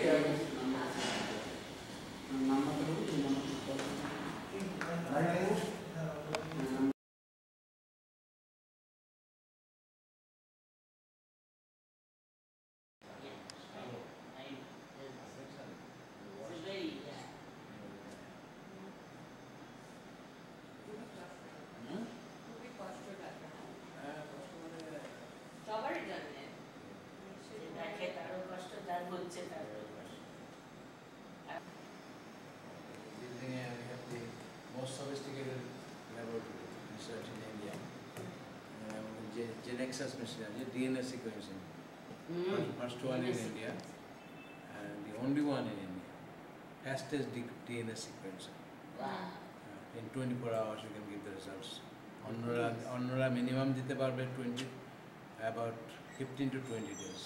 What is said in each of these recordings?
que Genexus machine, the DNA sequencing. First, first one in India and the only one in India. Fastest D- DNA sequencing. Uh, in 24 hours you can give the results. অন্যরা অন্যরা minimum দিতে পারবে twenty about fifteen to twenty days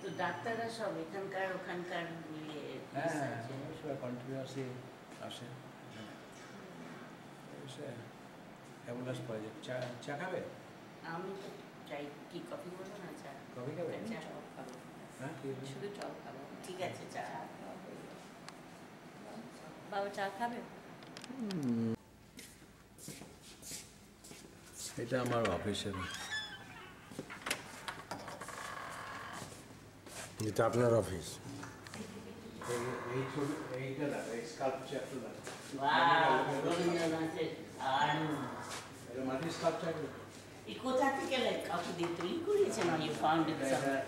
তো ডাক্তাররা সব এখানকার ওখানকার মিলিয়ে হ্যাঁ research এ। সবাই কন্টিনিউয়াসলি আসে ফ্যাবুলাস প্রজেক্ট চা চা খাবে? আমি তো চাই। কি কফি বলব না চা? কফি খাবে? চা খাব। হ্যাঁ। শুধু চা খাব। ঠিক আছে চা বাবা চা খাবে? এটা আমার অফিসের। এটা আপনার office. It goes up to like up to the three goods and you found it somewhere.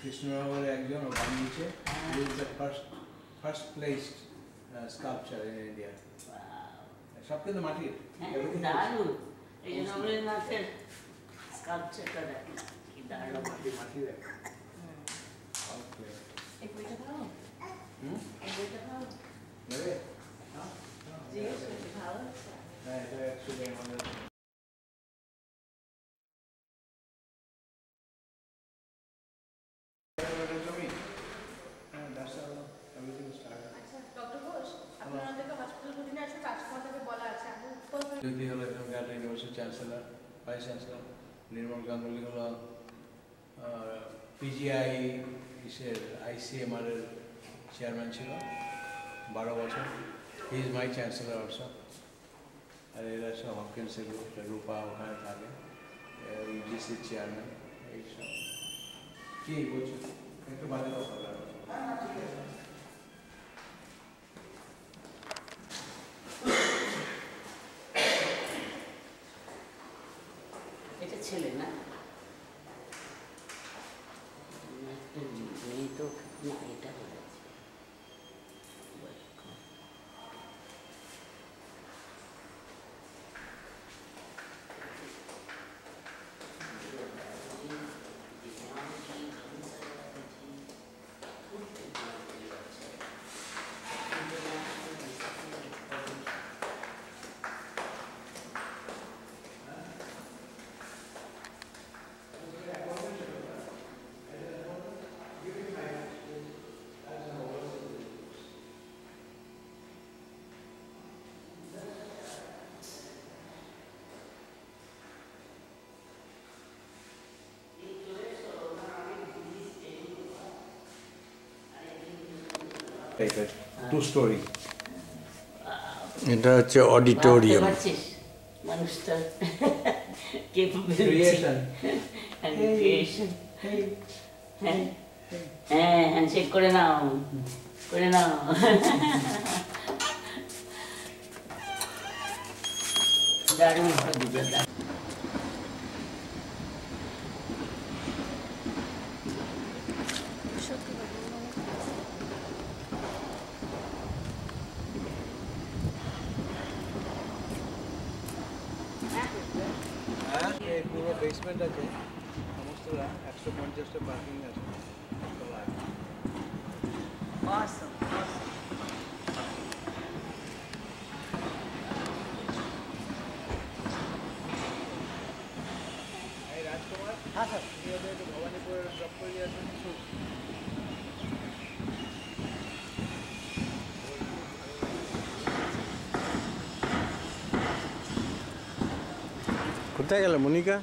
Krishna over Agyon of Baniche is the first, first placed uh, sculpture in India. Wow. Shop in the material. Everything Daru. You know, we're not a sculpture to that. Daru. Material. Okay. If we don't know. যদি হলো এখানকার university chancellor vice chancellor Nirmal Ganguly হলো PGI ইসের ICMR এর chairman ছিল, বারো বছর। He is my chancellor also আর এরা সব হপকিন্সের গ্রুপ রূপা ওখানে থাকে ইউজিসির চেয়ারম্যান এইসব কি বলছো? একটু বাজে কথা বলো। এটা ছেলে না মেয়ে তো না এটা বলেছে টাইপের টু স্টোরি এটা হচ্ছে অডিটোরিয়াম ক্রিয়েশন হ্যাঁ হ্যাঁ হ্যান্ডশেক করে নাও। করে নাও। দারুণ। basement aje samosto ra 150 ta parking ache awesome ¿Qué Mónica?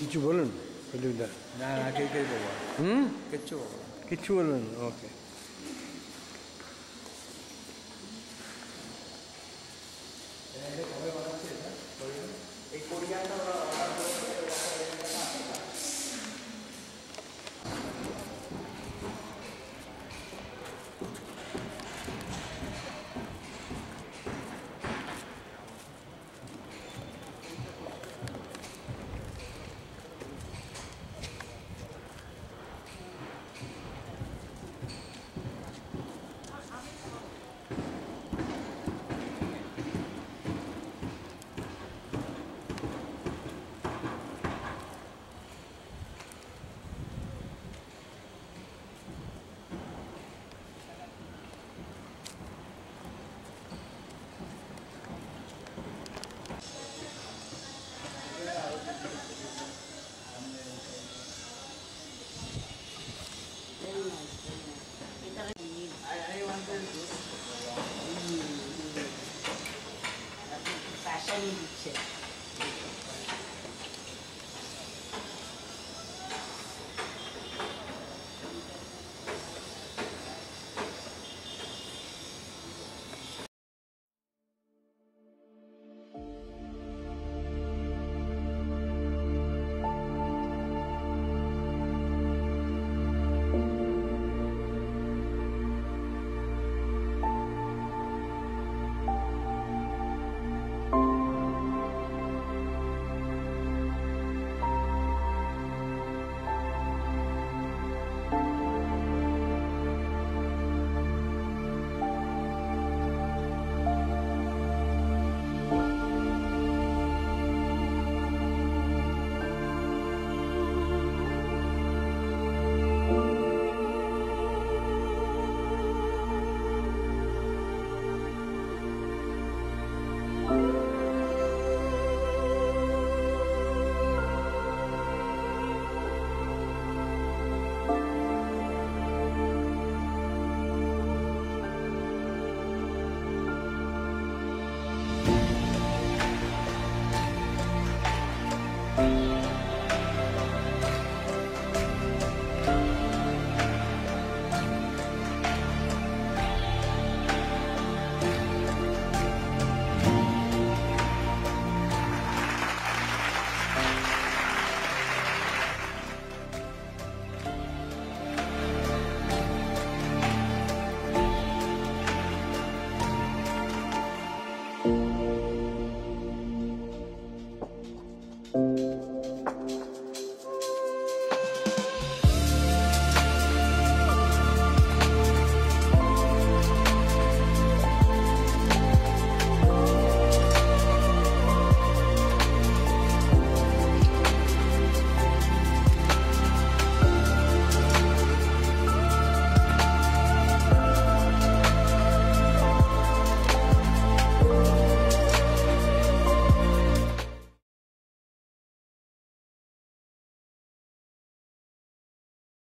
Kichuwalan. What do you mean that? Nah, I can't get over. Hmm? Kichuwalan. Kichuwalan, okay.